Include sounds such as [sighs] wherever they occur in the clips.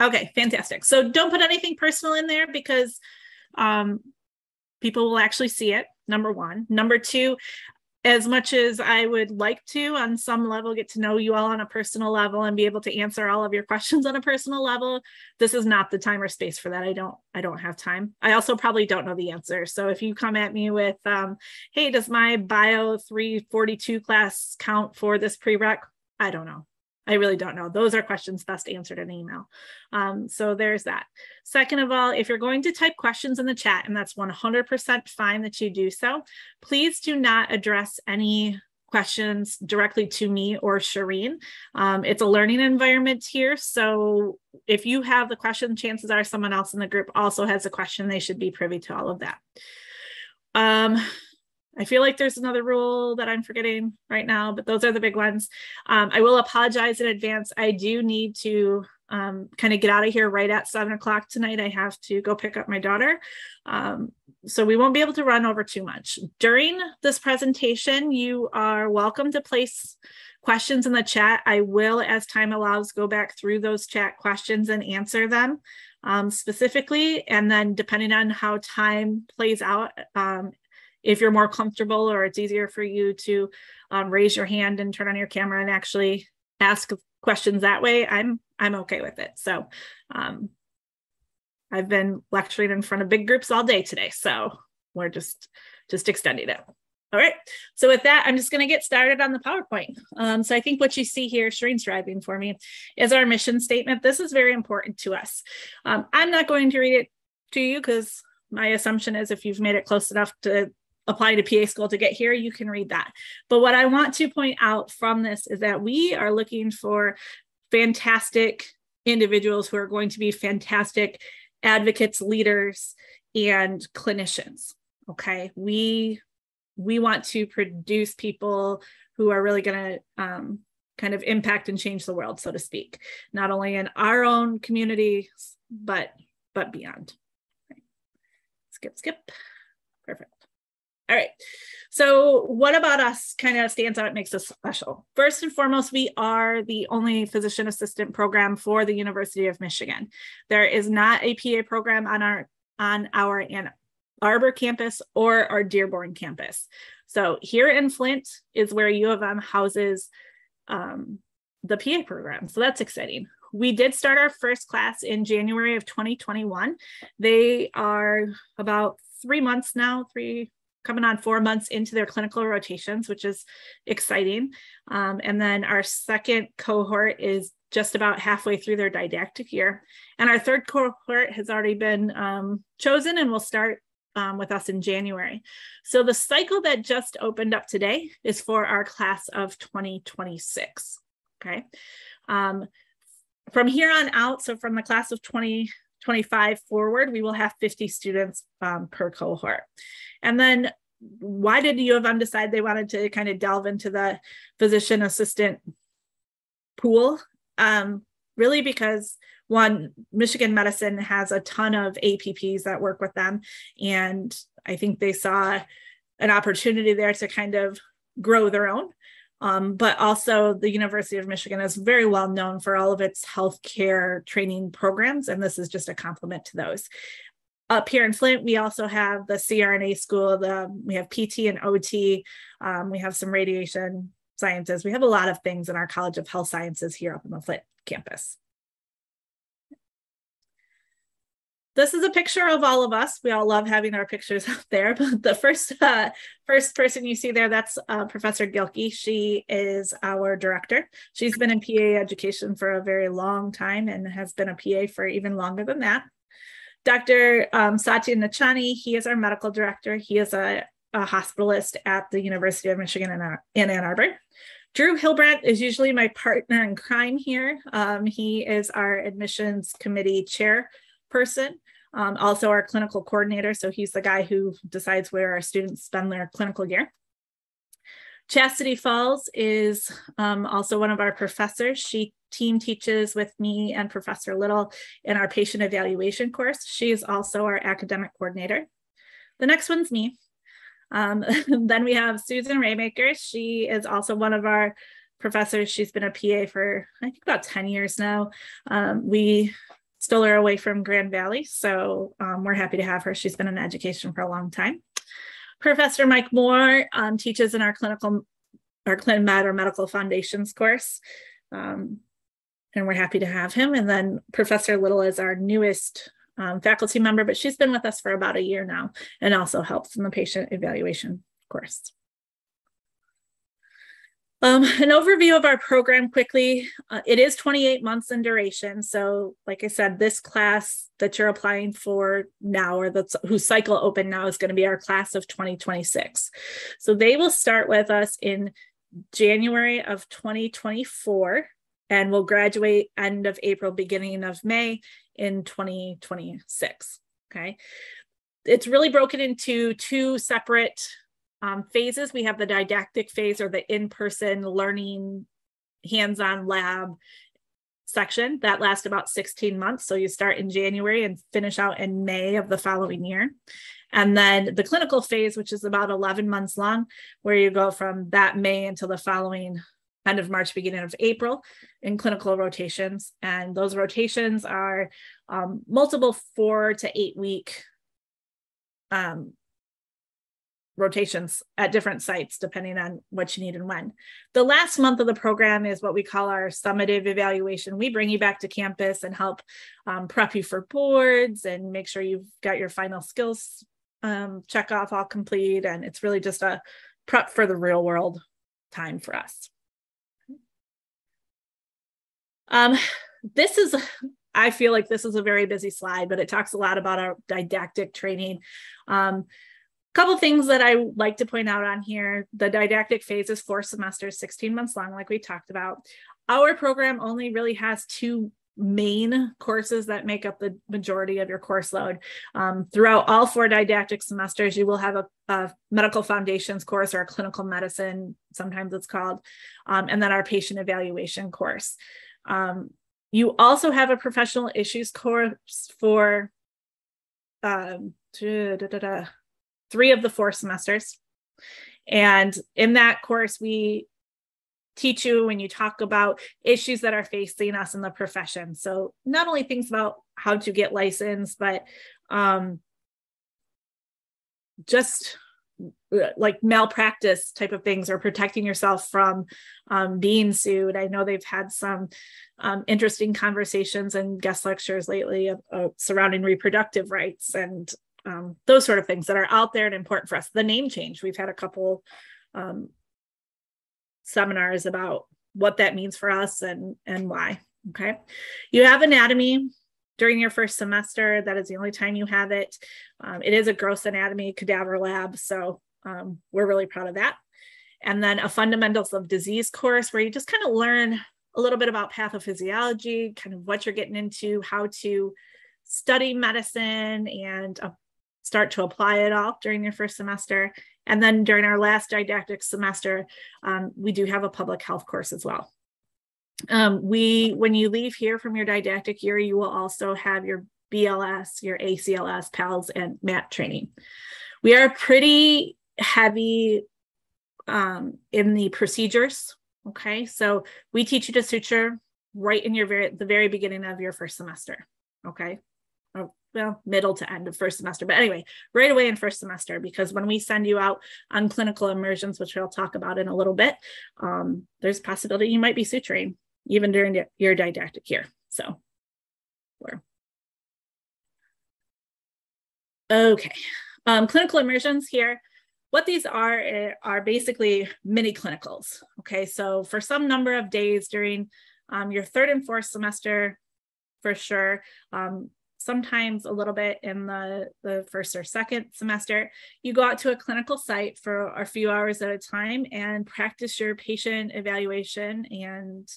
Okay, fantastic. So don't put anything personal in there because um, people will actually see it. Number one. Number two, as much as I would like to, on some level, get to know you all on a personal level and be able to answer all of your questions on a personal level, this is not the time or space for that. I don't, I don't have time. I also probably don't know the answer. So if you come at me with, um, "Hey, does my Bio 342 class count for this prereq?" I don't know. I really don't know. Those are questions best answered in email. Um, so there's that. Second of all, if you're going to type questions in the chat, and that's 100% fine that you do so, please do not address any questions directly to me or Shireen. Um, it's a learning environment here. So if you have the question, chances are someone else in the group also has a question. They should be privy to all of that. Um, I feel like there's another rule that I'm forgetting right now, but those are the big ones. Um, I will apologize in advance. I do need to um, kind of get out of here right at seven o'clock tonight. I have to go pick up my daughter. Um, so we won't be able to run over too much. During this presentation, you are welcome to place questions in the chat. I will, as time allows, go back through those chat questions and answer them um, specifically. And then depending on how time plays out, um, if you're more comfortable or it's easier for you to um, raise your hand and turn on your camera and actually ask questions that way, I'm I'm okay with it. So um, I've been lecturing in front of big groups all day today, so we're just just extending it. All right. So with that, I'm just going to get started on the PowerPoint. Um, so I think what you see here, Shireen's driving for me, is our mission statement. This is very important to us. Um, I'm not going to read it to you because my assumption is if you've made it close enough to applying to PA school to get here, you can read that. But what I want to point out from this is that we are looking for fantastic individuals who are going to be fantastic advocates, leaders, and clinicians. Okay, we we want to produce people who are really going to um, kind of impact and change the world, so to speak, not only in our own communities but but beyond. Okay. Skip, skip. Perfect. All right. So, what about us kind of stands out, makes us special? First and foremost, we are the only physician assistant program for the University of Michigan. There is not a PA program on our on our Ann Arbor campus or our Dearborn campus. So, here in Flint is where U of M houses um, the PA program. So, that's exciting. We did start our first class in January of 2021. They are about three months now, three coming on four months into their clinical rotations, which is exciting. Um, and then our second cohort is just about halfway through their didactic year. And our third cohort has already been um, chosen and will start um, with us in January. So the cycle that just opened up today is for our class of 2026. Okay. Um, from here on out, so from the class of 2025 forward, we will have 50 students um, per cohort. And then why did U of M decide they wanted to kind of delve into the physician assistant pool? Um, really because one, Michigan Medicine has a ton of APPs that work with them. And I think they saw an opportunity there to kind of grow their own. Um, but also, the University of Michigan is very well known for all of its healthcare training programs, and this is just a complement to those up here in Flint, we also have the CRNA school. The we have PT and OT. Um, we have some radiation sciences. We have a lot of things in our College of Health Sciences here up in the Flint campus. This is a picture of all of us. We all love having our pictures [laughs] up there. But the first uh, first person you see there, that's uh, Professor Gilkey. She is our director. She's been in PA education for a very long time and has been a PA for even longer than that. Dr. Um, Satya Nachani, he is our medical director. He is a, a hospitalist at the University of Michigan in, in Ann Arbor. Drew Hilbrandt is usually my partner in crime here. Um, he is our admissions committee chairperson, um, also our clinical coordinator. So he's the guy who decides where our students spend their clinical year. Chastity Falls is um, also one of our professors. She team teaches with me and Professor Little in our patient evaluation course. She is also our academic coordinator. The next one's me. Um, [laughs] then we have Susan Raymaker. She is also one of our professors. She's been a PA for I think about 10 years now. Um, we stole her away from Grand Valley. So um, we're happy to have her. She's been in education for a long time. Professor Mike Moore um, teaches in our clinical, our ClinMed or medical foundations course. Um, and we're happy to have him. And then Professor Little is our newest um, faculty member, but she's been with us for about a year now and also helps in the patient evaluation course. Um, an overview of our program quickly. Uh, it is 28 months in duration. So like I said, this class that you're applying for now or that's whose cycle open now is going to be our class of 2026. So they will start with us in January of 2024 and will graduate end of April, beginning of May in 2026. Okay. It's really broken into two separate um, phases. We have the didactic phase or the in person learning hands on lab section that lasts about 16 months. So you start in January and finish out in May of the following year. And then the clinical phase, which is about 11 months long, where you go from that May until the following end of March, beginning of April in clinical rotations. And those rotations are um, multiple four to eight week um, rotations at different sites, depending on what you need and when. The last month of the program is what we call our summative evaluation. We bring you back to campus and help um, prep you for boards and make sure you've got your final skills um, check off all complete. And it's really just a prep for the real world time for us. Um, this is, I feel like this is a very busy slide, but it talks a lot about our didactic training. Um, couple things that I like to point out on here. The didactic phase is four semesters, 16 months long, like we talked about. Our program only really has two main courses that make up the majority of your course load. Um, throughout all four didactic semesters, you will have a, a, medical foundations course or a clinical medicine, sometimes it's called, um, and then our patient evaluation course. Um, you also have a professional issues course for um, three of the four semesters. And in that course, we teach you when you talk about issues that are facing us in the profession. So not only things about how to get licensed, but um, just uh, like malpractice type of things or protecting yourself from um, being sued. I know they've had some um, interesting conversations and guest lectures lately uh, surrounding reproductive rights and um, those sort of things that are out there and important for us. The name change, we've had a couple um, seminars about what that means for us and and why. Okay, you have anatomy during your first semester. That is the only time you have it. Um, it is a gross anatomy cadaver lab, so um, we're really proud of that. And then a fundamentals of disease course where you just kind of learn a little bit about pathophysiology, kind of what you're getting into, how to study medicine and start to apply it all during your first semester. And then during our last didactic semester, um, we do have a public health course as well. Um, we, when you leave here from your didactic year, you will also have your BLS, your ACLS, PALS, and MAT training. We are pretty heavy um, in the procedures. Okay, so we teach you to suture right in your very the very beginning of your first semester. Okay, well, middle to end of first semester, but anyway, right away in first semester because when we send you out on clinical immersions, which we'll talk about in a little bit, um, there's a possibility you might be suturing even during your didactic year. So, we're okay. Um, clinical immersions here. What these are eh, are basically mini clinicals. Okay, so for some number of days during um, your third and fourth semester, for sure, um, sometimes a little bit in the, the first or second semester, you go out to a clinical site for a few hours at a time and practice your patient evaluation and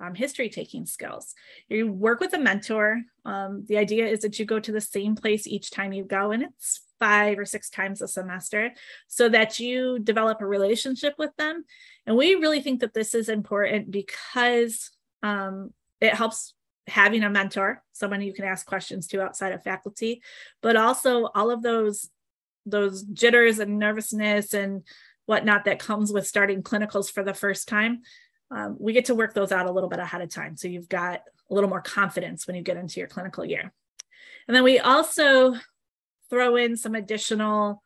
um, history taking skills. You work with a mentor. Um, the idea is that you go to the same place each time you go, and it's five or six times a semester, so that you develop a relationship with them. And we really think that this is important because um, it helps having a mentor, someone you can ask questions to outside of faculty, but also all of those those jitters and nervousness and whatnot that comes with starting clinicals for the first time um, we get to work those out a little bit ahead of time. So you've got a little more confidence when you get into your clinical year. And then we also throw in some additional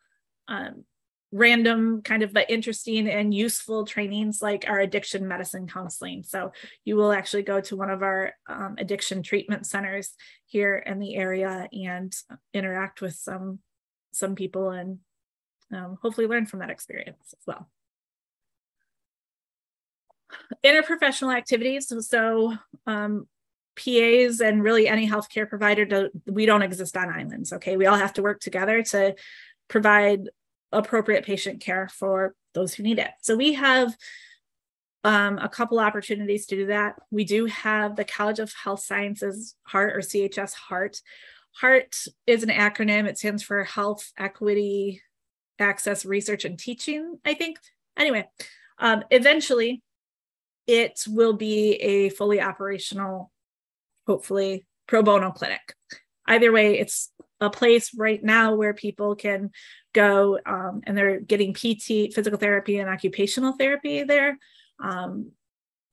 um, random kind of but interesting and useful trainings like our addiction medicine counseling so you will actually go to one of our um, addiction treatment centers here in the area and interact with some some people and um, hopefully learn from that experience as well interprofessional activities so um, PAs and really any healthcare provider, do, we don't exist on islands. Okay. We all have to work together to provide appropriate patient care for those who need it. So we have um, a couple opportunities to do that. We do have the College of Health Sciences HEART or CHS HEART. HEART is an acronym, it stands for Health Equity Access Research and Teaching, I think. Anyway, um, eventually it will be a fully operational, hopefully, pro bono clinic. Either way, it's a place right now where people can go um, and they're getting PT, physical therapy, and occupational therapy there um,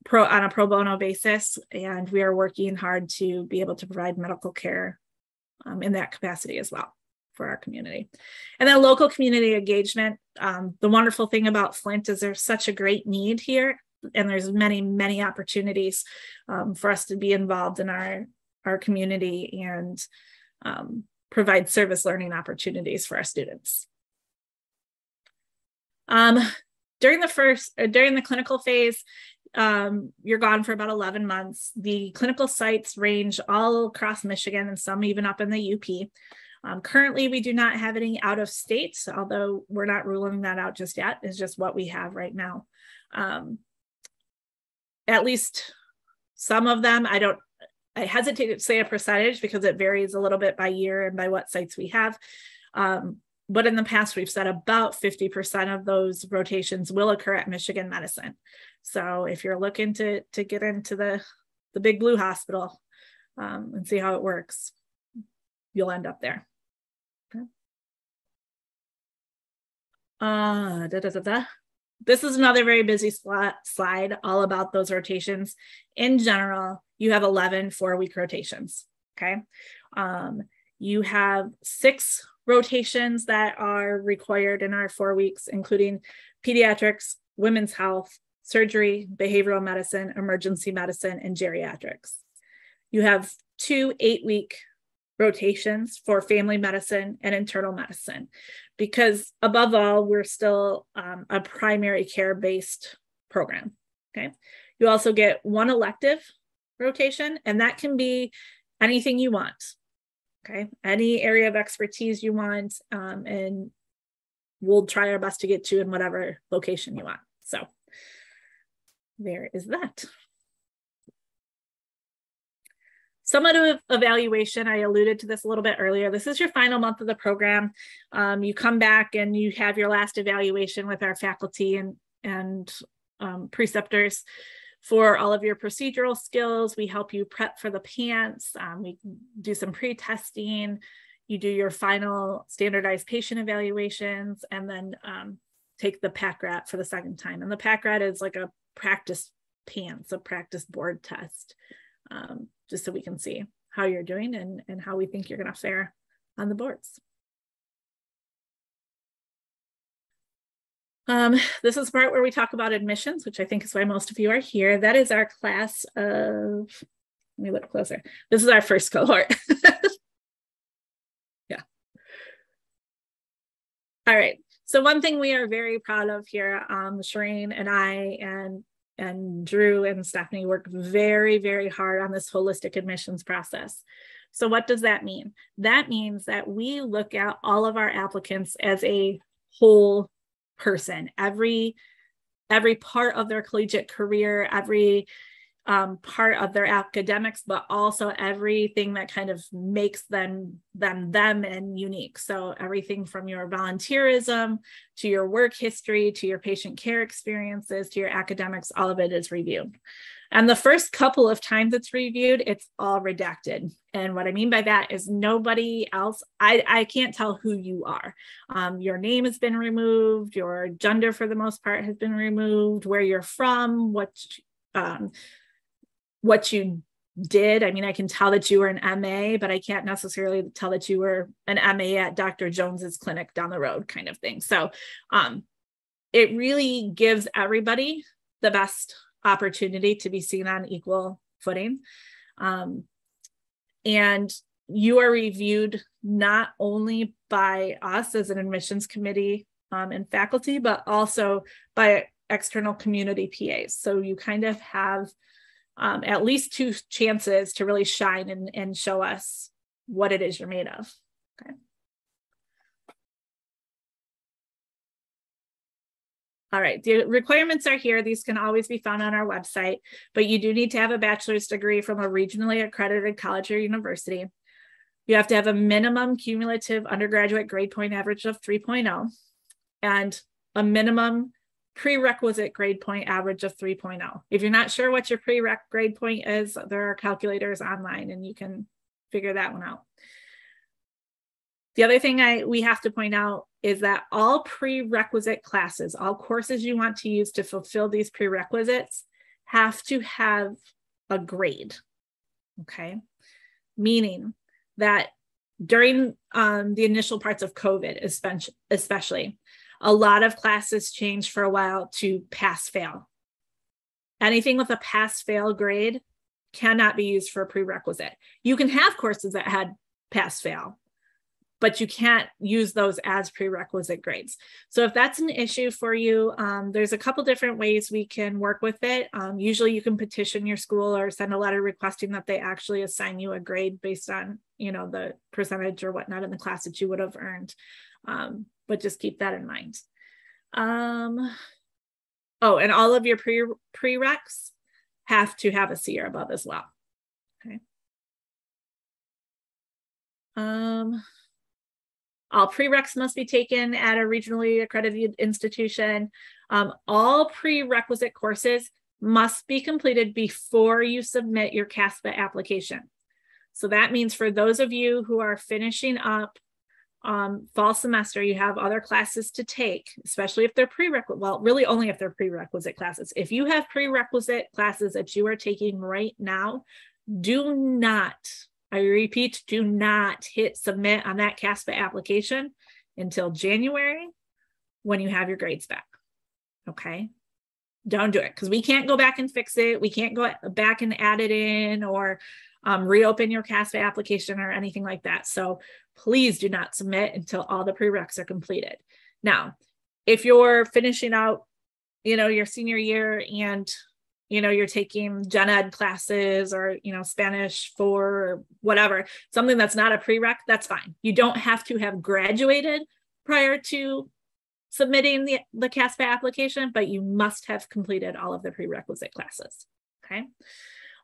pro, on a pro bono basis. And we are working hard to be able to provide medical care um, in that capacity as well for our community. And then local community engagement. Um, the wonderful thing about Flint is there's such a great need here. And there's many, many opportunities um, for us to be involved in our, our community and um, provide service learning opportunities for our students. Um, during the first, uh, during the clinical phase, um, you're gone for about 11 months. The clinical sites range all across Michigan and some even up in the UP. Um, currently, we do not have any out of state, although we're not ruling that out just yet. It's just what we have right now. Um, at least some of them, I don't I hesitate to say a percentage because it varies a little bit by year and by what sites we have. Um, but in the past, we've said about 50% of those rotations will occur at Michigan Medicine. So if you're looking to, to get into the, the big blue hospital um, and see how it works, you'll end up there. Okay. Uh, da, da, da, da. This is another very busy slot, slide all about those rotations. In general, you have 11 four week rotations. Okay. Um, you have six rotations that are required in our four weeks, including pediatrics, women's health, surgery, behavioral medicine, emergency medicine, and geriatrics. You have two eight week rotations for family medicine and internal medicine because above all we're still um, a primary care based program okay you also get one elective rotation, and that can be anything you want. Okay, any area of expertise you want, um, and we'll try our best to get you in whatever location you want. So there is that. Summative evaluation, I alluded to this a little bit earlier. This is your final month of the program. Um, you come back and you have your last evaluation with our faculty and, and um, preceptors for all of your procedural skills. We help you prep for the PANCE. Um, we do some pre-testing. You do your final standardized patient evaluations and then um, take the PACKRAT for the second time. And the PACKRAT is like a practice PANCE, a practice board test, um, just so we can see how you're doing and, and how we think you're gonna fare on the boards. Um, this is the part where we talk about admissions, which I think is why most of you are here. That is our class of, let me look closer. This is our first cohort. [laughs] yeah. All right. So one thing we are very proud of here, um, Shireen and I and and Drew and Stephanie work very, very hard on this holistic admissions process. So what does that mean? That means that we look at all of our applicants as a whole person. Every every part of their collegiate career every um, part of their academics but also everything that kind of makes them them them and unique. So everything from your volunteerism to your work history to your patient care experiences to your academics all of it is reviewed and the first couple of times it's reviewed, it's all redacted. And what I mean by that is nobody else, I, I can't tell who you are. Um, your name has been removed, your gender for the most part has been removed, where you're from, what um, what you did. I mean, I can tell that you were an MA, but I can't necessarily tell that you were an MA at Dr. Jones's clinic down the road, kind of thing. So um, it really gives everybody the best opportunity to be seen on equal footing. Um, and you are reviewed not only by us as an admissions committee um, and faculty, but also by external community PAs. So you kind of have um, at least two chances to really shine and, and show us what it is you're made of. Okay. All right, the requirements are here. These can always be found on our website, but you do need to have a bachelor's degree from a regionally accredited college or university. You have to have a minimum cumulative undergraduate grade point average of 3.0 and a minimum prerequisite grade point average of 3.0. If you're not sure what your prereq grade point is, there are calculators online and you can figure that one out. The other thing I we have to point out is that all prerequisite classes, all courses you want to use to fulfill these prerequisites have to have a grade. Okay. Meaning that during um, the initial parts of COVID, especially, a lot of classes changed for a while to pass fail. Anything with a pass fail grade cannot be used for a prerequisite. You can have courses that had pass fail, but you can't use those as prerequisite grades. So if that's an issue for you, um, there's a couple different ways we can work with it. Um, usually you can petition your school or send a letter requesting that they actually assign you a grade based on, you know, the percentage or whatnot in the class that you would have earned. Um, but just keep that in mind. Um, oh, and all of your pre prereqs have to have a C or above as well. Okay. Um, all prereqs must be taken at a regionally accredited institution. Um, all prerequisite courses must be completed before you submit your CASPA application. So that means for those of you who are finishing up um, fall semester, you have other classes to take, especially if they're prerequisite. Well, really only if they're prerequisite classes. If you have prerequisite classes that you are taking right now, do not, I repeat, do not hit submit on that CASPA application until January when you have your grades back. Okay. Don't do it because we can't go back and fix it. We can't go back and add it in or um, reopen your CASPA application or anything like that. So please do not submit until all the prereqs are completed. Now, if you're finishing out, you know, your senior year and you know you're taking gen ed classes or you know spanish for or whatever something that's not a prereq that's fine. You don't have to have graduated prior to submitting the, the caspa application but you must have completed all of the prerequisite classes okay?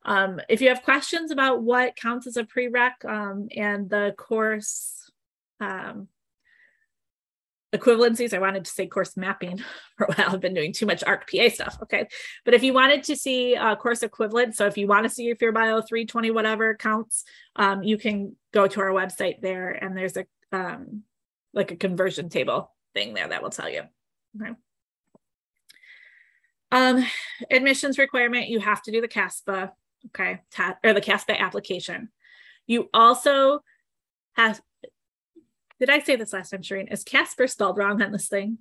Um, if you have questions about what counts as a prereq um, and the course um, equivalencies, I wanted to say course mapping [laughs] for a while. I've been doing too much ARC-PA stuff. Okay. But if you wanted to see uh, course equivalent, so if you want to see if your bio 320, whatever counts, um, you can go to our website there and there's a um, like a conversion table thing there that will tell you. Okay. Um, admissions requirement, you have to do the CASPA okay, or the CASPA application. You also have, did I say this last time, Shireen? Is Casper spelled wrong on this thing?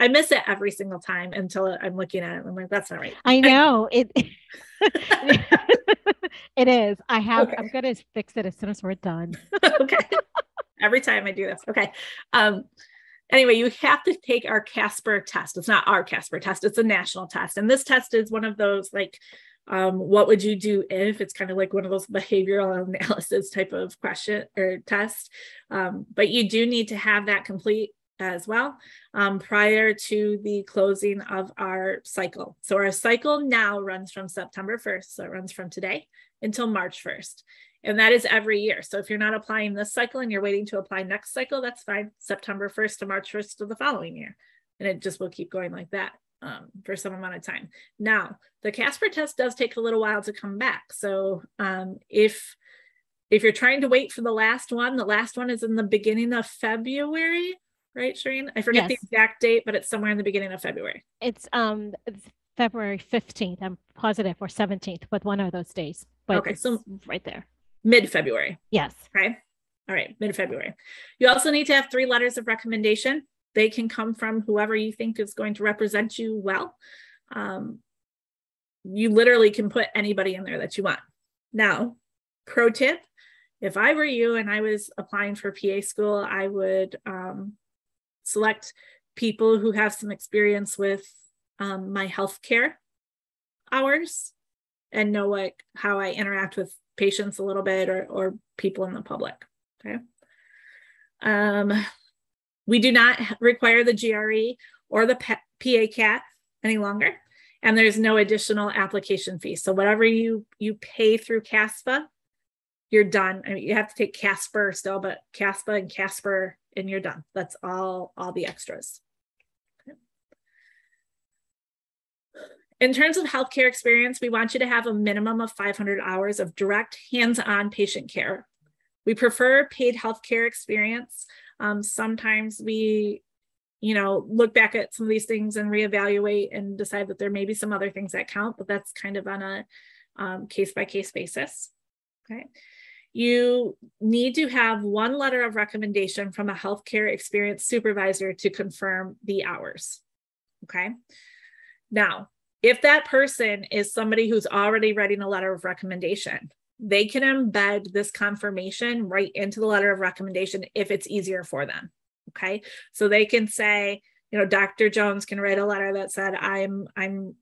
I miss it every single time until I'm looking at it. I'm like, that's not right. I know it. [laughs] it is. I have. Okay. I'm gonna fix it as soon as we're done. [laughs] okay. Every time I do this. Okay. Um. Anyway, you have to take our Casper test. It's not our Casper test. It's a national test, and this test is one of those like um, what would you do if it's kind of like one of those behavioral [laughs] analysis type of question or test? Um, but you do need to have that complete as well um, prior to the closing of our cycle. So our cycle now runs from september 1st so it runs from today until march 1st and that is every year. So if you're not applying this cycle and you're waiting to apply next cycle that's fine. September 1st to march 1st of the following year and it just will keep going like that um, for some amount of time. Now, the Casper test does take a little while to come back. So um, if if you're trying to wait for the last one, the last one is in the beginning of February, right, Shireen? I forget yes. the exact date, but it's somewhere in the beginning of February. It's um February 15th, I'm positive, or 17th, but one of those days. but okay, so right there. Mid February. Yes. Okay. All right, mid February. You also need to have three letters of recommendation. They can come from whoever you think is going to represent you well. Um, you literally can put anybody in there that you want. Now, pro tip if I were you and I was applying for PA school, I would um, select people who have some experience with um, my healthcare hours and know what how I interact with patients a little bit or, or people in the public. Okay. Um, we do not require the GRE or the PA CAT any longer, and there's no additional application fee. So whatever you you pay through CASPA, you're done. I mean, you have to take CASPER still, but CASPA and CASPER, and you're done. That's all all the extras. In terms of healthcare experience, we want you to have a minimum of 500 hours of direct hands-on patient care. We prefer paid healthcare experience. Um, sometimes we, you know, look back at some of these things and reevaluate and decide that there may be some other things that count, but that's kind of on a case by case basis. Okay. You need to have one letter of recommendation from a healthcare experience supervisor to confirm the hours. Okay. Now, if that person is somebody who's already writing a letter of recommendation, they can embed this confirmation right into the letter of recommendation if it's easier for them. Okay. So they can say, you know, Dr. Jones can write a letter that said, I'm, I'm,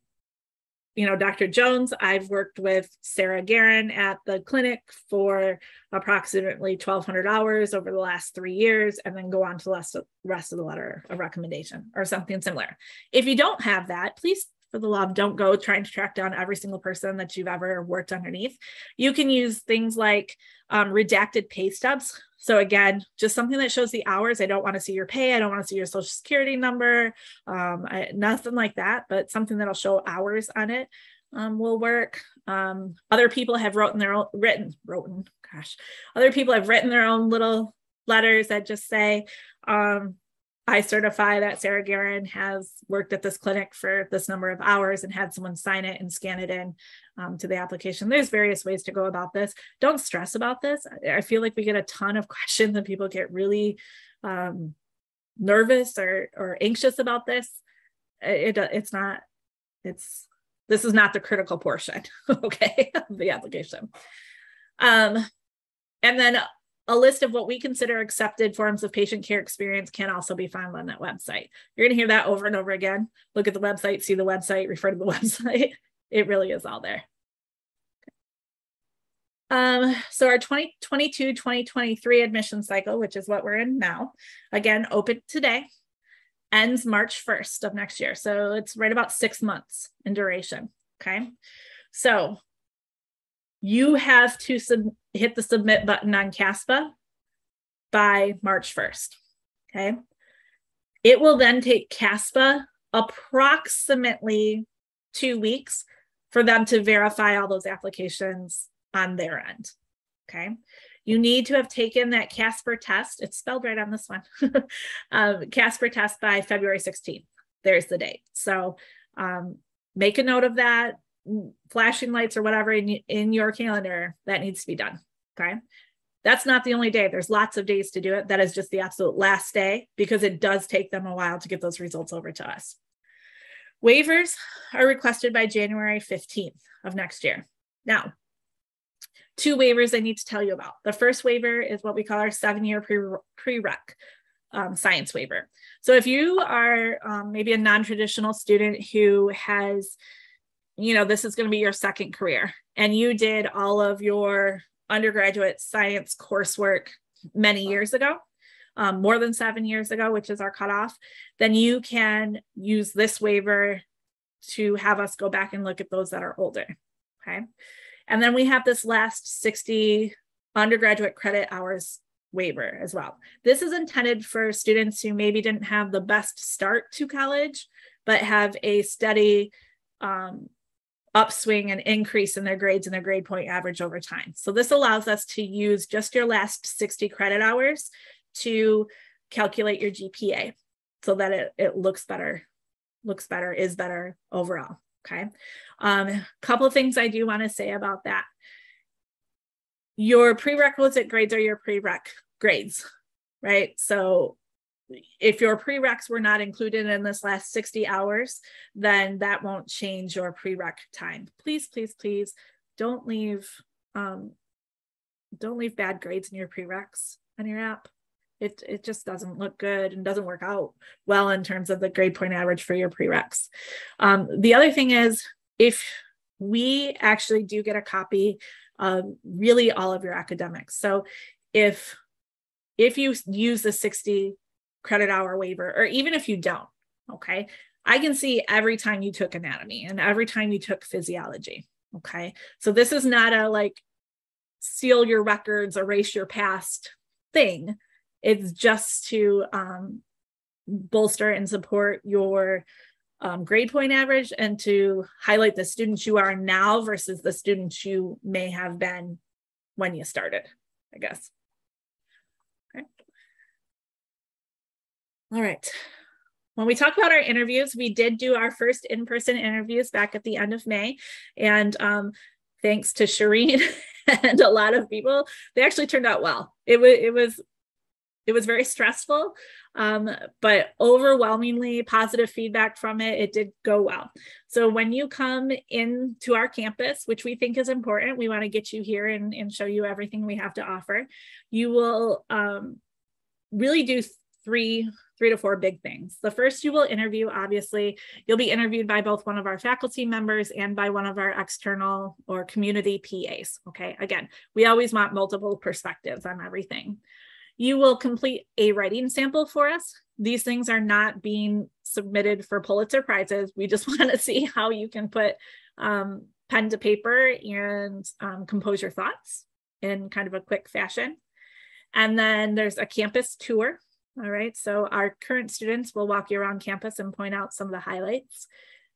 you know, Dr. Jones, I've worked with Sarah Guerin at the clinic for approximately 1,200 hours over the last three years, and then go on to the rest of, rest of the letter of recommendation or something similar. If you don't have that, please for the love, don't go trying to track down every single person that you've ever worked underneath. You can use things like um, redacted pay stubs. So again, just something that shows the hours. I don't want to see your pay. I don't want to see your social security number, um, I, nothing like that, but something that'll show hours on it um, will work. Um, other people have written their own, written, written, gosh, other people have written their own little letters that just say, um, I certify that Sarah Guerin has worked at this clinic for this number of hours and had someone sign it and scan it in um, to the application. There's various ways to go about this. Don't stress about this. I feel like we get a ton of [laughs] questions and people get really um, nervous or, or anxious about this. It, it's not, it's, this is not the critical portion, [laughs] okay, of the application. Um, and then a list of what we consider accepted forms of patient care experience can also be found on that website. You're going to hear that over and over again. Look at the website, see the website, refer to the [laughs] website. It really is all there. Um, so our 2022-2023 admission cycle, which is what we're in now, again, open today, ends March 1st of next year. So it's right about six months in duration, okay? So you have to sub- hit the submit button on CASPA by March 1st. Okay. It will then take CASPA approximately two weeks for them to verify all those applications on their end. Okay. You need to have taken that Casper test. It's spelled right on this one. [laughs] um, Casper test by February 16th. There's the date. So um, make a note of that flashing lights or whatever in, in your calendar that needs to be done. Okay. That's not the only day. There's lots of days to do it. That is just the absolute last day because it does take them a while to get those results over to us. Waivers are requested by January 15th of next year. Now, two waivers I need to tell you about. The first waiver is what we call our seven year prereq um, science waiver. So if you are um, maybe a non traditional student who has you know, this is going to be your second career and you did all of your undergraduate science coursework many years ago, um, more than seven years ago, which is our cutoff, then you can use this waiver to have us go back and look at those that are older. Okay. And then we have this last 60 undergraduate credit hours waiver as well. This is intended for students who maybe didn't have the best start to college, but have a steady um, upswing and increase in their grades and their grade point average over time. So this allows us to use just your last 60 credit hours to calculate your GPA so that it, it looks better, looks better, is better overall. Okay. Um, a couple of things I do want to say about that. your prerequisite grades are your prereq grades, right? So if your prereqs were not included in this last 60 hours, then that won't change your prereq time. Please, please, please don't leave um, don't leave bad grades in your prereqs on your app. It, it just doesn't look good and doesn't work out well in terms of the grade point average for your prereqs. Um, the other thing is if we actually do get a copy of really all of your academics. So if if you use the 60 credit hour waiver, or even if you don't, okay, I can see every time you took anatomy and every time you took physiology. Okay. So this is not a like seal your records, erase your past thing. It's just to um, bolster and support your um, grade point average and to highlight the students you are now versus the students you may have been when you started, I guess. Okay. All right. When we talk about our interviews, we did do our first in-person interviews back at the end of May. And um, thanks to Shireen [laughs] and a lot of people, they actually turned out well. It was, it was, it was very stressful, um, but overwhelmingly positive feedback from it. It did go well. So when you come into our campus, which we think is important, we want to get you here and, and show you everything we have to offer. You will um, really do three three to four big things. The first you will interview, obviously, you'll be interviewed by both one of our faculty members and by one of our external or community PAs. Okay, again, we always want multiple perspectives on everything. You will complete a writing sample for us. These things are not being submitted for Pulitzer Prizes. We just [laughs] want to see how you can put um, pen to paper and um, compose your thoughts in kind of a quick fashion. And then there's a campus tour all right, so our current students will walk you around campus and point out some of the highlights.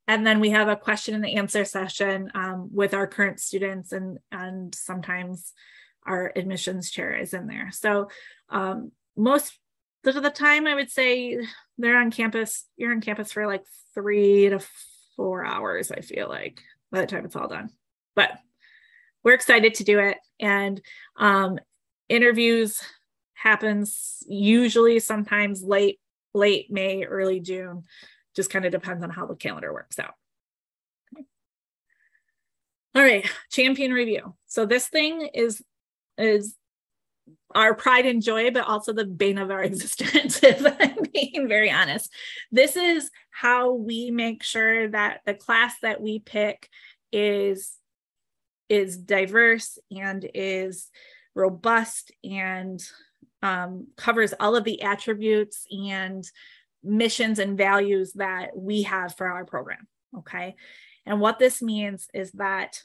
And then we have a question and answer session um, with our current students and, and sometimes our admissions chair is in there. So um, most of the time, I would say they're on campus, you're on campus for like three to four hours, I feel like, by the time it's all done. But we're excited to do it. And um, interviews happens usually sometimes late late May, early June. Just kind of depends on how the calendar works out. All right, champion review. So this thing is is our pride and joy, but also the bane of our [laughs] existence, if I'm being very honest. This is how we make sure that the class that we pick is is diverse and is robust and um, covers all of the attributes and missions and values that we have for our program. Okay. And what this means is that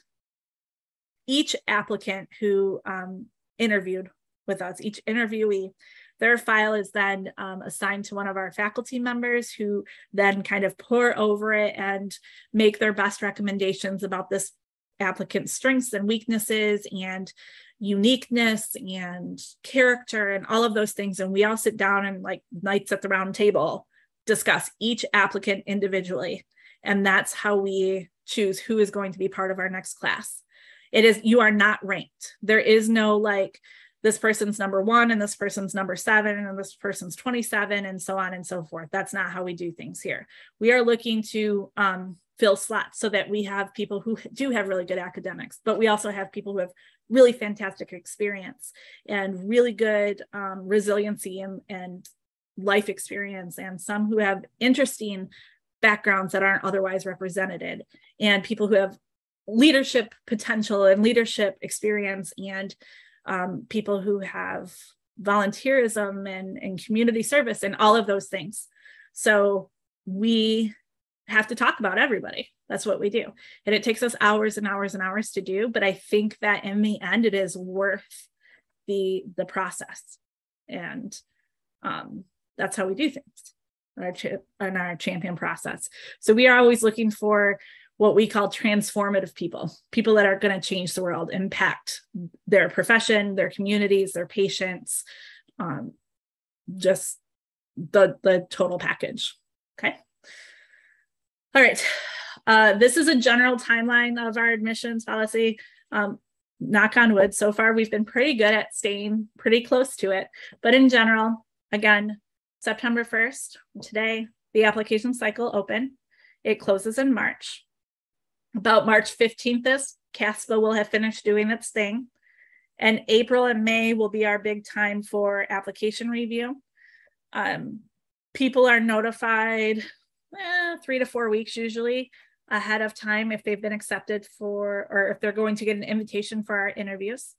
each applicant who um, interviewed with us, each interviewee, their file is then um, assigned to one of our faculty members who then kind of pore over it and make their best recommendations about this applicant's strengths and weaknesses and uniqueness and character and all of those things. And we all sit down and like knights at the round table discuss each applicant individually. And that's how we choose who is going to be part of our next class. It is, you are not ranked. There is no like, this person's number one and this person's number seven and this person's 27 and so on and so forth. That's not how we do things here. We are looking to um, fill slots so that we have people who do have really good academics, but we also have people who have really fantastic experience and really good um, resiliency and, and life experience, and some who have interesting backgrounds that aren't otherwise represented, and people who have leadership potential and leadership experience, and um, people who have volunteerism and, and community service and all of those things. So we have to talk about everybody. That's what we do. And it takes us hours and hours and hours to do, but I think that in the end it is worth the the process. And um, that's how we do things in our, in our champion process. So we are always looking for what we call transformative people, people that are going to change the world, impact their profession, their communities, their patients, um, just the the total package. Okay. All right. Uh, this is a general timeline of our admissions policy. Um, knock on wood, so far we've been pretty good at staying pretty close to it. But in general, again, September 1st, today, the application cycle open. It closes in March. About March 15th is CASPA will have finished doing its thing. And April and May will be our big time for application review. Um, people are notified eh, three to four weeks usually ahead of time if they've been accepted for or if they're going to get an invitation for our interviews.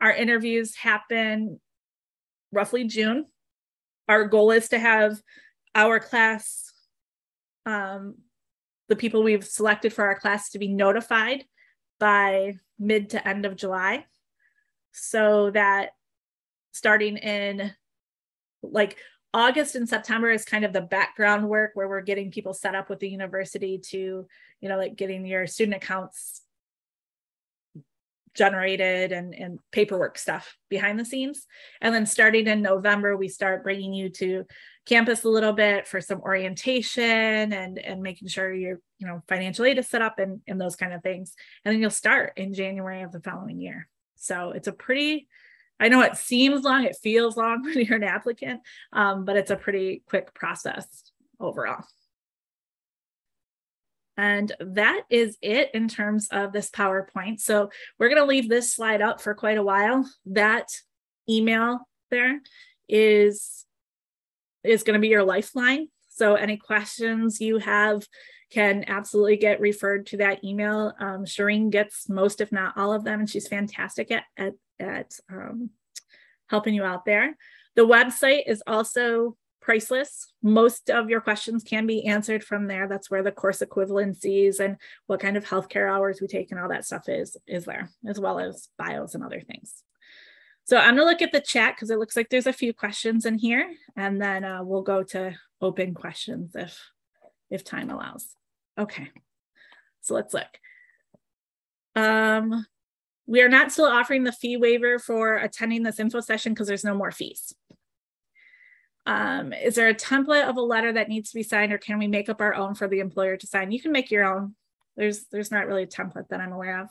Our interviews happen roughly June. Our goal is to have our class, um, the people we've selected for our class to be notified by mid to end of July so that starting in like August and September is kind of the background work where we're getting people set up with the university to, you know, like getting your student accounts generated and, and paperwork stuff behind the scenes. And then starting in November, we start bringing you to campus a little bit for some orientation and, and making sure your, you know, financial aid is set up and, and those kind of things. And then you'll start in January of the following year. So it's a pretty, I know it seems long, it feels long [laughs] when you're an applicant, um, but it's a pretty quick process overall. And that is it in terms of this PowerPoint. So we're going to leave this slide up for quite a while. That email there is, is going to be your lifeline. So any questions you have can absolutely get referred to that email. Um, Shireen gets most, if not all of them, and she's fantastic at, at, at um, helping you out there. The website is also priceless. Most of your questions can be answered from there. That's where the course equivalencies and what kind of healthcare hours we take and all that stuff is, is there, as well as bios and other things. So I'm gonna look at the chat because it looks like there's a few questions in here and then uh, we'll go to open questions if, if time allows. Okay, so let's look. Um, we are not still offering the fee waiver for attending this info session because there's no more fees. Um, is there a template of a letter that needs to be signed or can we make up our own for the employer to sign? You can make your own. There's, there's not really a template that I'm aware of.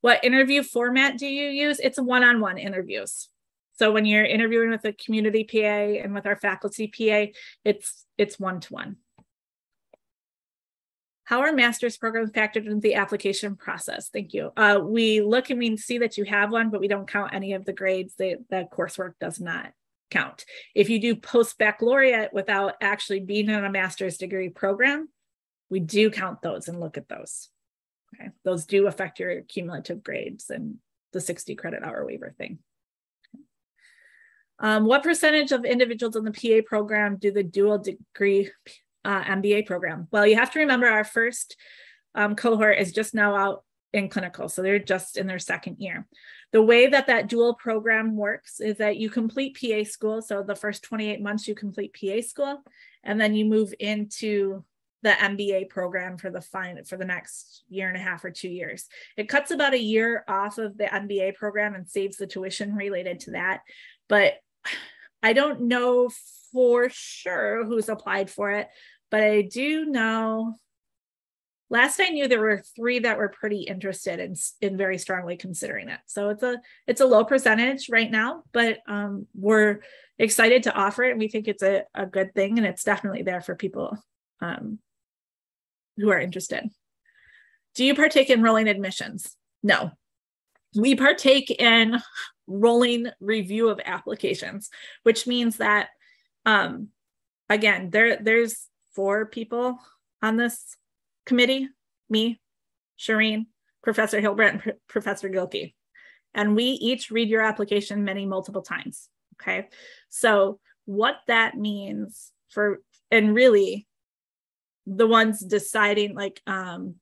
What interview format do you use? It's one-on-one -on -one interviews. So when you're interviewing with a community PA and with our faculty PA, it's it's one-to-one. -one. How are master's programs factored into the application process? Thank you. Uh, we look and we see that you have one, but we don't count any of the grades. The, the coursework does not count. If you do post baccalaureate without actually being in a master's degree program, we do count those and look at those. Okay, those do affect your cumulative grades and the 60 credit hour waiver thing. Um, what percentage of individuals in the PA program do the dual degree uh, MBA program? Well, you have to remember our first um, cohort is just now out in clinical, so they're just in their second year. The way that that dual program works is that you complete PA school. So the first 28 months you complete PA school, and then you move into the MBA program for the fine for the next year and a half or two years. It cuts about a year off of the MBA program and saves the tuition related to that. But I don't know for sure who's applied for it, but I do know. Last I knew, there were three that were pretty interested in, in very strongly considering it. So it's a it's a low percentage right now, but um, we're excited to offer it, and we think it's a, a good thing, and it's definitely there for people um, who are interested. Do you partake in rolling admissions? No. We partake in rolling review of applications, which means that um, again, there there's four people on this committee: me, Shireen, Professor Hilbert, and P Professor Gilkey, and we each read your application many multiple times. Okay, so what that means for and really the ones deciding like um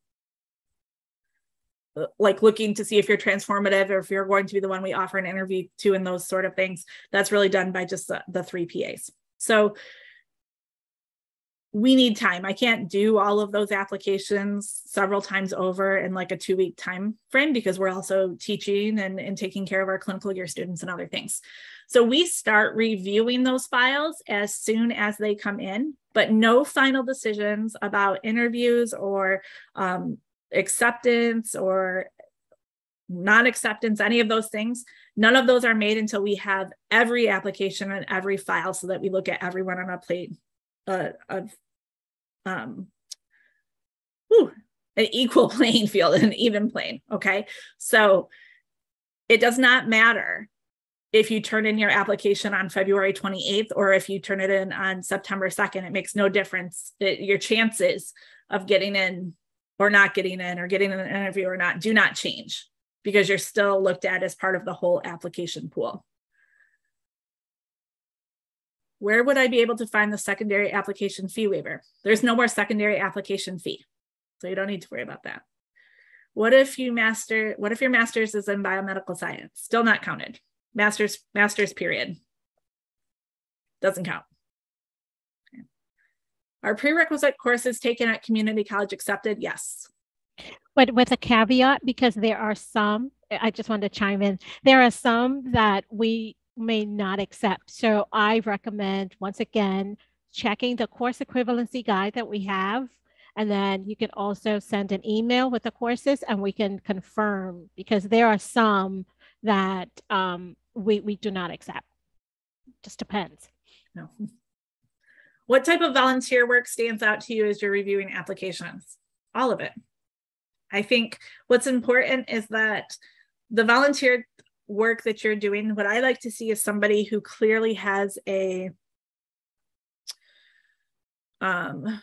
like looking to see if you're transformative or if you're going to be the one we offer an interview to and those sort of things that's really done by just the, the three pas so we need time. I can't do all of those applications several times over in like a two week time frame because we're also teaching and, and taking care of our clinical year students and other things. So we start reviewing those files as soon as they come in, but no final decisions about interviews or um, acceptance or non-acceptance, any of those things, none of those are made until we have every application and every file so that we look at everyone on a plate uh, of um, whew, an equal [laughs] playing field, an even plane. Okay. So it does not matter if you turn in your application on February 28th or if you turn it in on September 2nd. It makes no difference. It, your chances of getting in or not getting in or getting an interview or not do not change because you're still looked at as part of the whole application pool. Where would I be able to find the secondary application fee waiver? There's no more secondary application fee. So you don't need to worry about that. What if you master, what if your master's is in biomedical science? Still not counted. Master's, master's period. Doesn't count. Are prerequisite courses taken at community college accepted? Yes. But with a caveat, because there are some, I just wanted to chime in, there are some that we may not accept. So I recommend, once again, checking the course equivalency guide that we have and then you can also send an email with the courses and we can confirm because there are some that um, we, we do not accept. Just depends. No. What type of volunteer work stands out to you as you're reviewing applications? All of it. I think what's important is that the volunteer work that you're doing, what I like to see is somebody who clearly has a um,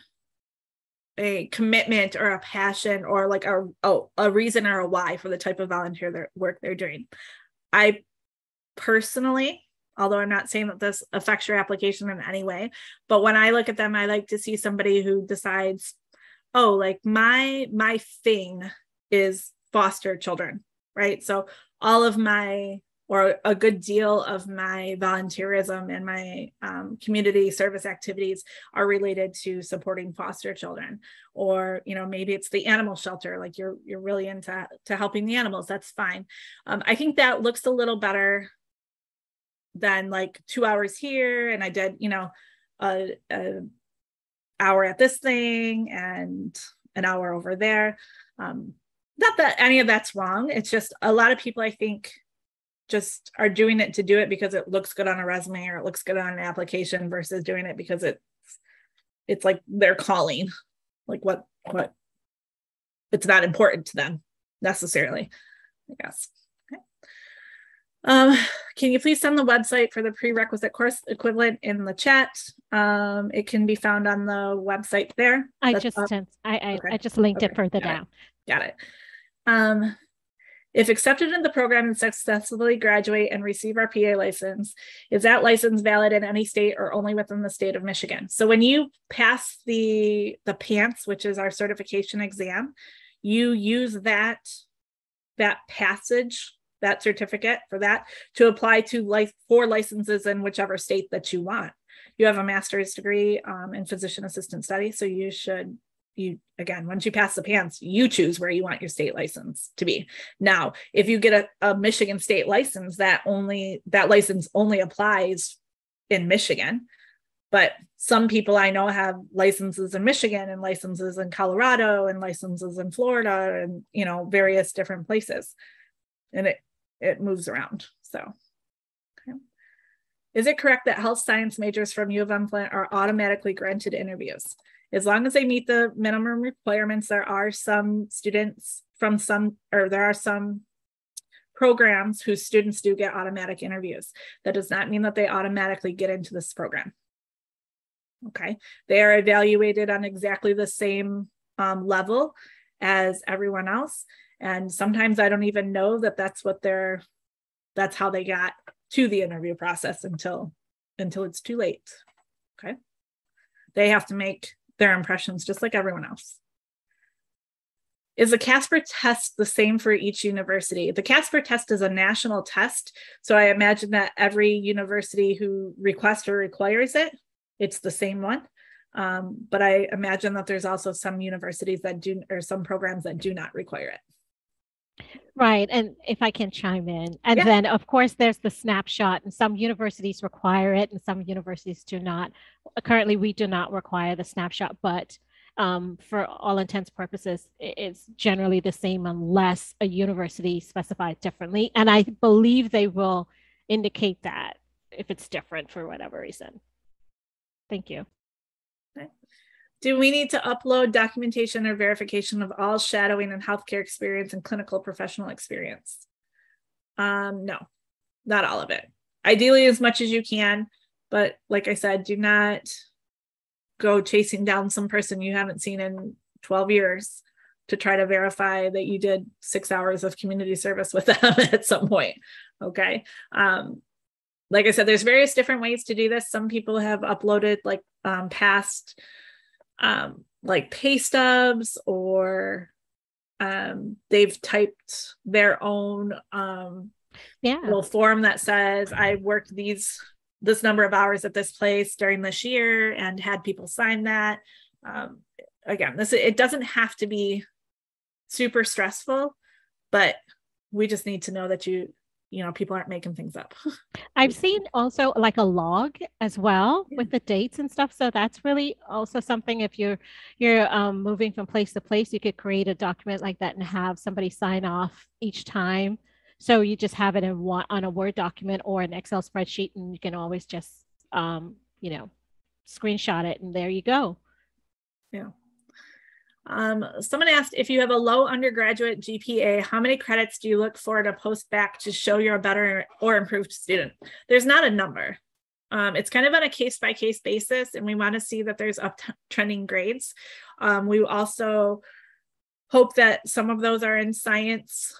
a commitment or a passion or like a oh, a reason or a why for the type of volunteer work they're doing. I personally, although I'm not saying that this affects your application in any way, but when I look at them, I like to see somebody who decides, oh, like my my thing is foster children, right? So all of my or a good deal of my volunteerism and my um, community service activities are related to supporting foster children or you know maybe it's the animal shelter like you're you're really into to helping the animals that's fine um, i think that looks a little better than like two hours here and i did you know a, a hour at this thing and an hour over there um, not that any of that's wrong it's just a lot of people i think just are doing it to do it because it looks good on a resume or it looks good on an application versus doing it because it's it's like they're calling like what what it's not important to them necessarily i guess. Um, can you please send the website for the prerequisite course equivalent in the chat um, it can be found on the website there i That's just sent i I, okay. I just linked okay. it further got down it. got it um if accepted in the program and successfully graduate and receive our PA license, is that license valid in any state or only within the state of Michigan? So when you pass the the PANCE, which is our certification exam, you use that that passage, that certificate for that to apply to life for licenses in whichever state that you want. You have a master's degree um, in physician assistant study, so you should you again once you pass the PANCE you choose where you want your state license to be. Now if you get a, a michigan state license that only that license only applies in michigan. But some people i know have licenses in michigan and licenses in colorado and licenses in florida and you know various different places. And it it moves around so okay. is it correct that health science majors from u of m flint are automatically granted interviews as long as they meet the minimum requirements, there are some students from some, or there are some programs whose students do get automatic interviews. That does not mean that they automatically get into this program. Okay, they are evaluated on exactly the same um, level as everyone else. And sometimes I don't even know that that's what they're, that's how they got to the interview process until, until it's too late. Okay. They have to make their impressions just like everyone else. Is the Casper test the same for each university? The Casper test is a national test. So I imagine that every university who requests or requires it, it's the same one. Um, but I imagine that there's also some universities that do, or some programs that do not require it. Right. And if I can chime in, and yeah. then of course there's the snapshot, and some universities require it and some universities do not. Currently, we do not require the snapshot, but um, for all intents purposes, it's generally the same unless a university specifies differently. And I believe they will indicate that if it's different for whatever reason. Thank you. Do we need to upload documentation or verification of all shadowing and healthcare experience and clinical professional experience? Um, no, not all of it. Ideally, as much as you can, but like I said, do not go chasing down some person you haven't seen in 12 years to try to verify that you did six hours of community service with [laughs] them at some point. Okay. Um, like I said, there's various different ways to do this. Some people have uploaded like um, past um, like pay stubs or um, they've typed their own um, yeah. little form that says I worked these this number of hours at this place during this year and had people sign that. Um, again, this it doesn't have to be super stressful, but we just need to know that you you know people aren't making things up. [laughs] I've seen also like a log as well yeah. with the dates and stuff so that's really also something if you're you're um, moving from place to place you could create a document like that and have somebody sign off each time. So you just have it in one on a word document or an excel spreadsheet and you can always just um, you know screenshot it and there you go. Yeah um, someone asked if you have a low undergraduate GPA, how many credits do you look for to post bacc to show you're a better or improved student? There's not a number. Um, it's kind of on a case by case basis, and we want to see that there's uptrending grades. Um, we also hope that some of those are in science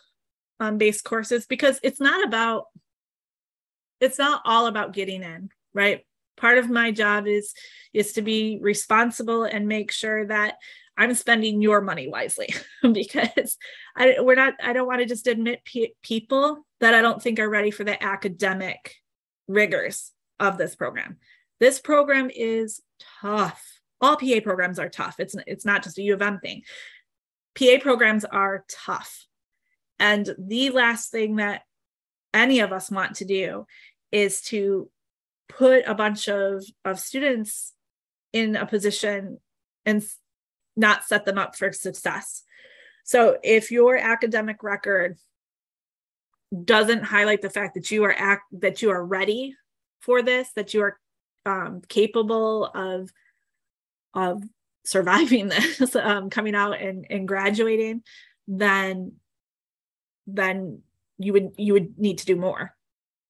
um, based courses because it's not about, it's not all about getting in, right? Part of my job is is to be responsible and make sure that I'm spending your money wisely [laughs] because I we're not I don't want to just admit pe- people that I don't think are ready for the academic rigors of this program. This program is tough. All PA programs are tough. It's it's not just a U of M thing. PA programs are tough. And the last thing that any of us want to do is to put a bunch of, of students in a position and not set them up for success. So if your academic record doesn't highlight the fact that you are act that you are ready for this, that you are um, capable of of surviving [laughs] this, um, coming out and, and graduating, then then you would you would need to do more.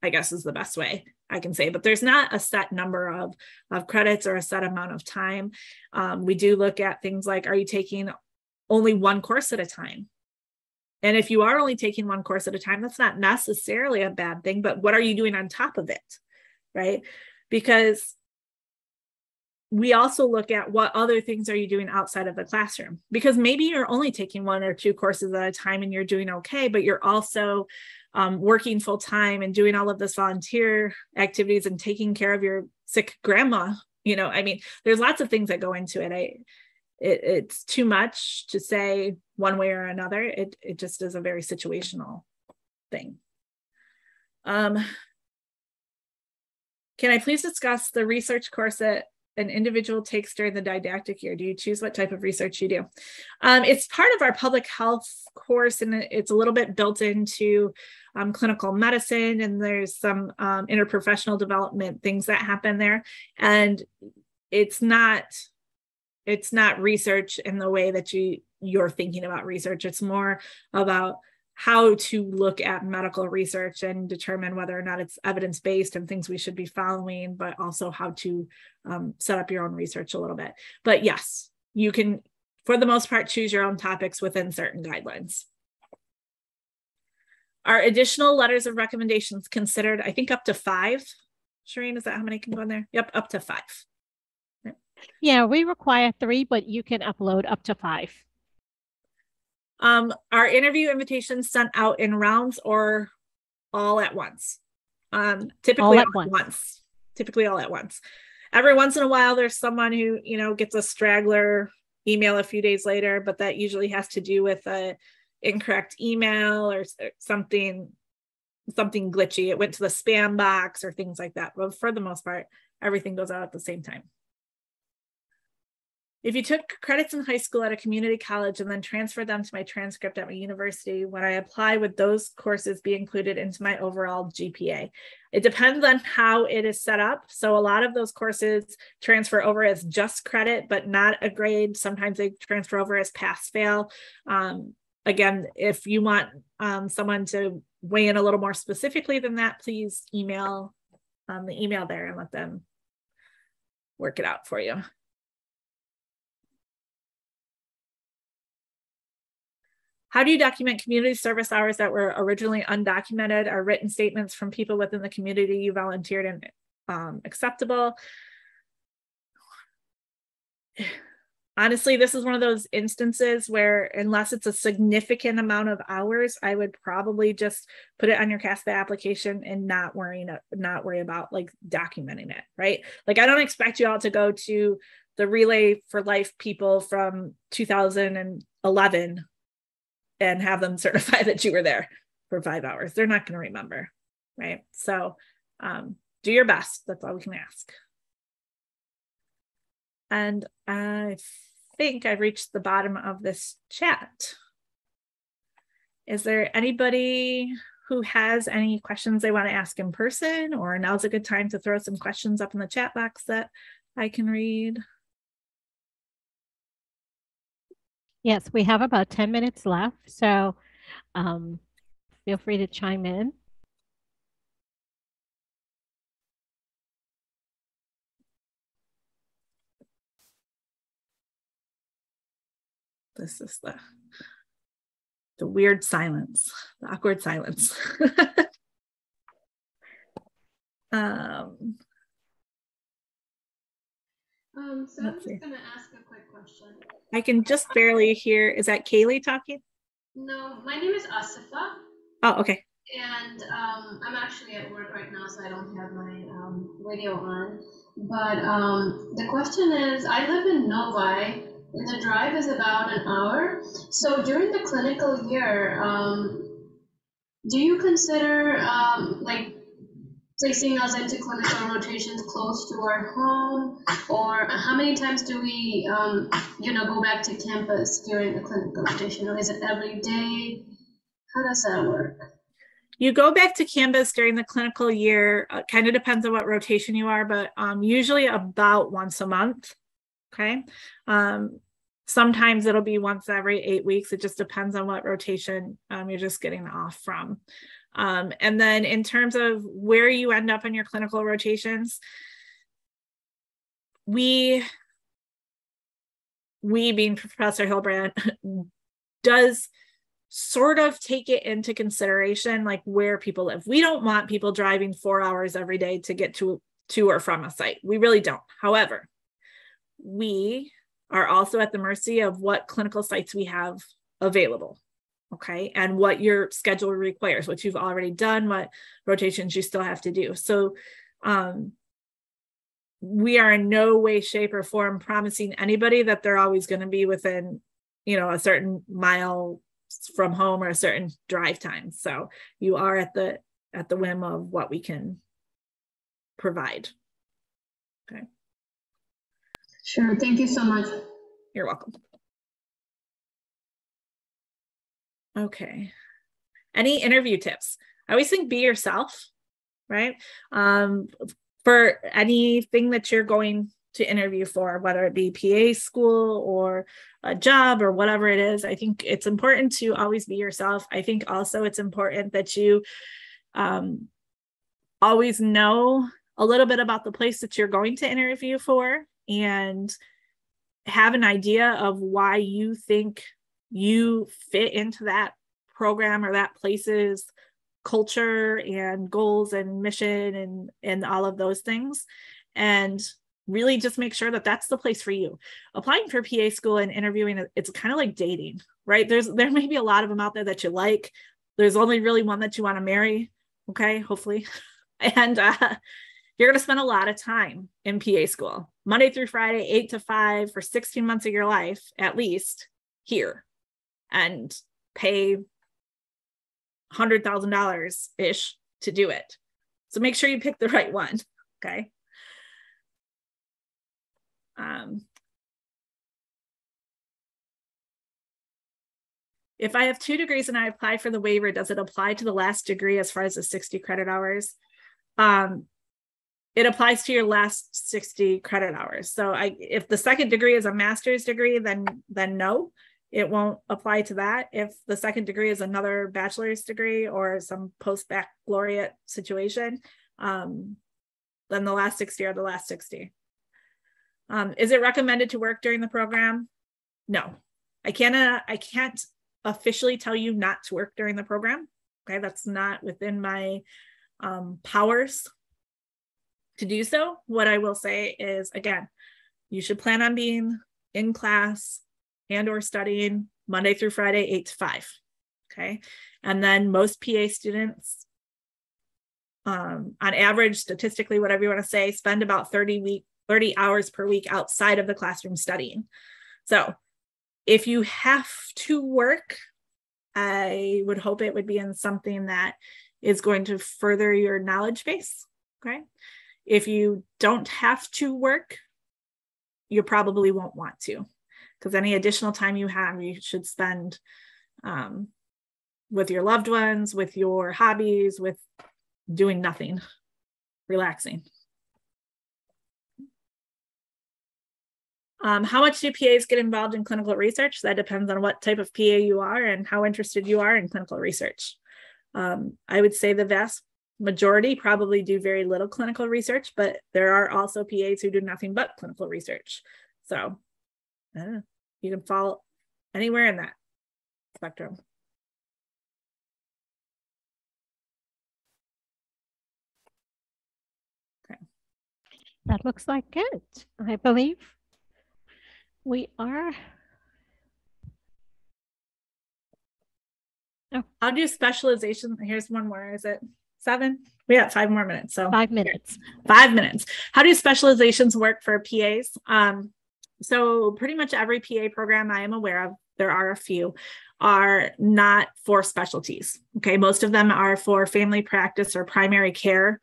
I guess is the best way. I can say, but there's not a set number of, of credits or a set amount of time. Um, we do look at things like, are you taking only one course at a time? And if you are only taking one course at a time, that's not necessarily a bad thing, but what are you doing on top of it? Right? Because we also look at what other things are you doing outside of the classroom because maybe you're only taking one or two courses at a time and you're doing okay but you're also um, working full time and doing all of this volunteer activities and taking care of your sick grandma you know i mean there's lots of things that go into it. I it, it's too much to say one way or another. It, it just is a very situational thing. Um, can i please discuss the research course that an individual takes during the didactic year? Do you choose what type of research you do? Um, it's part of our public health course, and it's a little bit built into um, clinical medicine, and there's some um, interprofessional development things that happen there. And it's not it's not research in the way that you you're thinking about research. It's more about how to look at medical research and determine whether or not it's evidence based and things we should be following, but also how to um, set up your own research a little bit. But yes, you can, for the most part, choose your own topics within certain guidelines. Are additional letters of recommendations considered, I think, up to five. Shireen, is that how many can go in there? Yep, up to five. Yeah, we require three, but you can upload up to five. Um, our interview invitations sent out in rounds or all at once. Um, typically all at once. once. Typically all at once. Every once in a while, there's someone who you know gets a straggler email a few days later, but that usually has to do with a incorrect email or something something glitchy. It went to the spam box or things like that. But for the most part, everything goes out at the same time. If you took credits in high school at a community college and then transferred them to my transcript at my university, when I apply, would those courses be included into my overall GPA? It depends on how it is set up. So a lot of those courses transfer over as just credit, but not a grade. Sometimes they transfer over as pass fail. Um, again, if you want um, someone to weigh in a little more specifically than that, please email um, the email there and let them work it out for you. How do you document community service hours that were originally undocumented? Are written statements from people within the community you volunteered in um, acceptable? [sighs] Honestly, this is one of those instances where, unless it's a significant amount of hours, I would probably just put it on your CASPA application and not worrying, not worry about like documenting it, right? Like I don't expect you all to go to the Relay for Life people from 2011 and have them [laughs] certify that you were there for five hours. They're not going to remember, right? So um, do your best. That's all we can ask. And I think I've reached the bottom of this chat. Is there anybody who has any questions they want to ask in person, or now's a good time to throw some questions up in the chat box that I can read? Yes, we have about 10 minutes left, so um, feel free to chime in. This is the the weird silence, the awkward silence. [laughs] um, um, so I'm just going to ask a quick question. I can just barely hear. Is that Kaylee talking? No, my name is Asifa. Oh, okay. And um, I'm actually at work right now, so I don't have my um, radio on. But um, the question is I live in Novi, and the drive is about an hour. So during the clinical year, um, do you consider um, like placing us into clinical rotations close to our home? Or how many times do we um, you know go back to campus during the clinical rotation? Or is it every day? How does that work? You go back to campus during the clinical year uh, kind of depends on what rotation you are but um, usually about once a month okay? Um, sometimes it'll be once every eight weeks. It just depends on what rotation um, you're just getting off from um, and then in terms of where you end up in your clinical rotations, we, we being Professor Hilbrand, [laughs] does sort of take it into consideration like where people live. We don't want people driving four hours every day to get to to or from a site. We really don't. However, we are also at the mercy of what clinical sites we have available okay and what your schedule requires what you've already done what rotations you still have to do. So um we are in no way shape or form promising anybody that they're always going to be within you know a certain mile from home or a certain drive time. So you are at the at the whim of what we can provide. Okay. Sure thank you so much. You're welcome Okay. Any interview tips? I always think be yourself, right? Um, for anything that you're going to interview for, whether it be PA school or a job or whatever it is, I think it's important to always be yourself. I think also it's important that you um, always know a little bit about the place that you're going to interview for and have an idea of why you think you fit into that program or that place's culture and goals and mission and and all of those things. And really just make sure that that's the place for you. Applying for pa school and interviewing it's kind of like dating right? There's there may be a lot of them out there that you like. There's only really one that you want to marry okay hopefully. [laughs] And uh, you're going to spend a lot of time in pa school monday through friday 8 to 5 for 16 months of your life at least here and pay $100,000 ish to do it. So make sure you pick the right one. [laughs] Okay. Um, if I have two degrees and I apply for the waiver, does it apply to the last degree as far as the 60 credit hours? Um, it applies to your last 60 credit hours. So I, if the second degree is a master's degree, then then no it won't apply to that. If the second degree is another bachelor's degree or some post baccalaureate situation, um, then the last 60 are the last 60. Um, is it recommended to work during the program? No, I can't. Uh, I can't officially tell you not to work during the program. Okay, that's not within my um, powers to do so. What I will say is, again, you should plan on being in class and or studying Monday through Friday, eight to five. Okay, and then most PA students, um, on average, statistically, whatever you want to say, spend about 30 week 30 hours per week outside of the classroom studying. So if you have to work, I would hope it would be in something that is going to further your knowledge base. Okay. If you don't have to work, you probably won't want to, because any additional time you have, you should spend um, with your loved ones, with your hobbies, with doing nothing, relaxing. Um, how much do PAs get involved in clinical research? That depends on what type of PA you are and how interested you are in clinical research. Um, I would say the vast majority probably do very little clinical research, but there are also PAs who do nothing but clinical research. So uh, you can fall anywhere in that spectrum. Okay. That looks like it, I believe we are. Oh. I'll do specialization. Here's one more. Is it seven? We got five more minutes. So five minutes. Five minutes. How do specializations work for PAs? Um, so pretty much every PA program I am aware of, there are a few, are not for specialties. Okay. Most of them are for family practice or primary care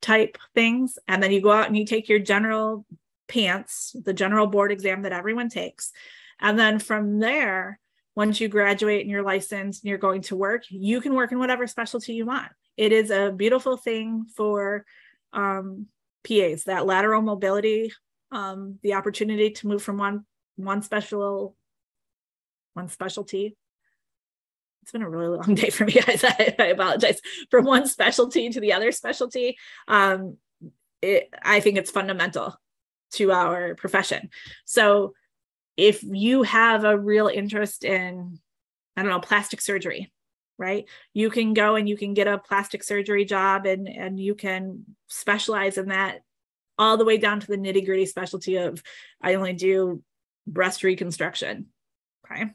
type things. And then you go out and you take your general PANCE, the general board exam that everyone takes. And then from there, once you graduate and you're licensed and you're going to work, you can work in whatever specialty you want. It is a beautiful thing for um, PAs, that lateral mobility, um, the opportunity to move from one one special one specialty. It's been a really long [laughs] day for me, guys. I, I apologize. From one specialty to the other specialty, um, it, I think it's fundamental to our profession. So if you have a real interest in, I don't know, plastic surgery, right? You can go and you can get a plastic surgery job and, and you can specialize in that all the way down to the nitty gritty specialty of I only do breast reconstruction. Okay.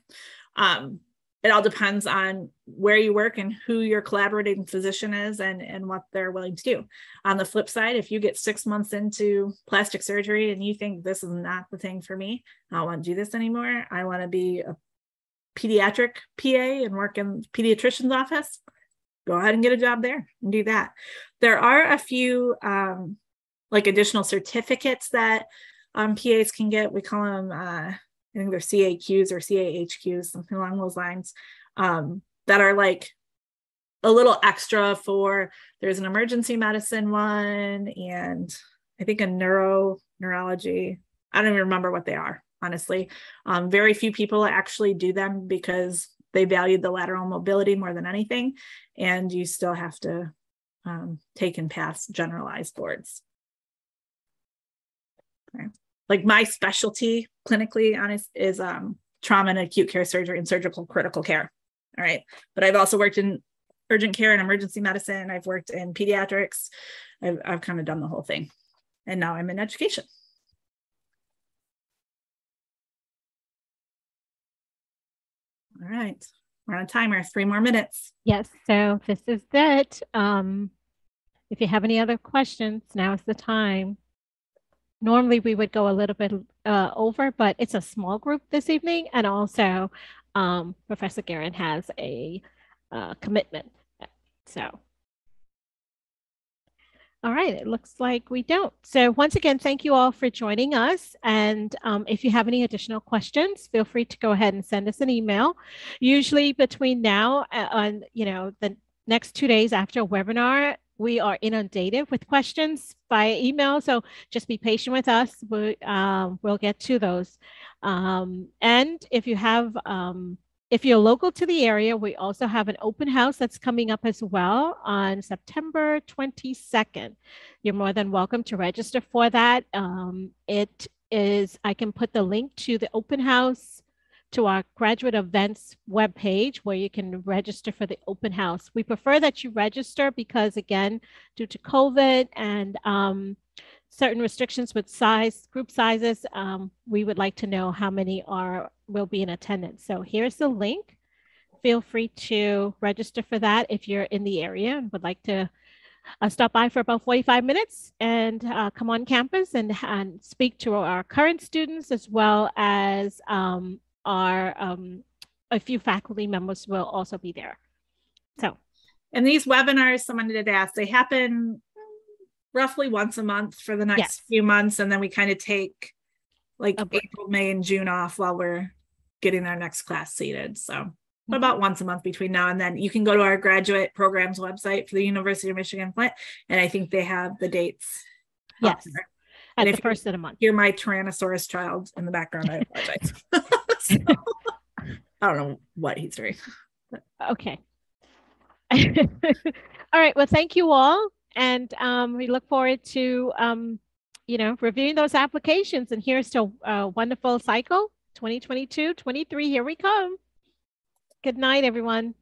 Um, it all depends on where you work and who your collaborating physician is and, and what they're willing to do. On the flip side, if you get six months into plastic surgery and you think this is not the thing for me, I don't want to do this anymore. I want to be a pediatric PA and work in pediatrician's office. Go ahead and get a job there and do that. There are a few um, like additional certificates that um, PAs can get. We call them uh, I think they're CAQs or CAHQs, something along those lines, um, that are like a little extra for there's an emergency medicine one and I think a neuro neurology. I don't even remember what they are, honestly. Um, very few people actually do them because they value the lateral mobility more than anything. And you still have to um, take and pass generalized boards. Like my specialty clinically honest is um, trauma and acute care surgery and surgical critical care. All right. But I've also worked in urgent care and emergency medicine. I've worked in pediatrics. I've, I've kind of done the whole thing. And now I'm in education. All right. We're on a timer, three more minutes. Yes. So this is it. Um, if you have any other questions, now is the time normally we would go a little bit uh, over, but it's a small group this evening. And also um, Professor Guerin has a uh, commitment. So All right, it looks like we don't. So once again, thank you all for joining us. And um, if you have any additional questions, feel free to go ahead and send us an email. Usually between now and you know the next two days after a webinar, we are inundated with questions via email. So just be patient with us. We, um, we'll get to those. Um, and if you have um, if you're local to the area, we also have an open house that's coming up as well on September 22nd. You're more than welcome to register for that. Um, it is, I can put the link to the open house to our graduate events webpage where you can register for the open house. We prefer that you register because again, due to COVID and um, certain restrictions with size, group sizes, um, we would like to know how many are will be in attendance. So here's the link. Feel free to register for that if you're in the area and would like to uh, stop by for about 45 minutes and uh, come on campus and, and speak to our current students as well as um, our um, a few faculty members will also be there. So, and these webinars, someone did ask, they happen roughly once a month for the next yes. few months, and then we kind of take like April, May, and June off while we're getting our next class seated. So mm-hmm. about once a month between now and then. You can go to our graduate programs website for the University of Michigan Flint, and I think they have the dates. Yes. At the first of the month. You're my Tyrannosaurus child in the background. I apologize. [laughs] so, I don't know what he's doing. Okay. [laughs] all right. Well, thank you all. And um, we look forward to, um, you know, reviewing those applications. And here's to a wonderful cycle 2022, 23. Here we come. Good night, everyone.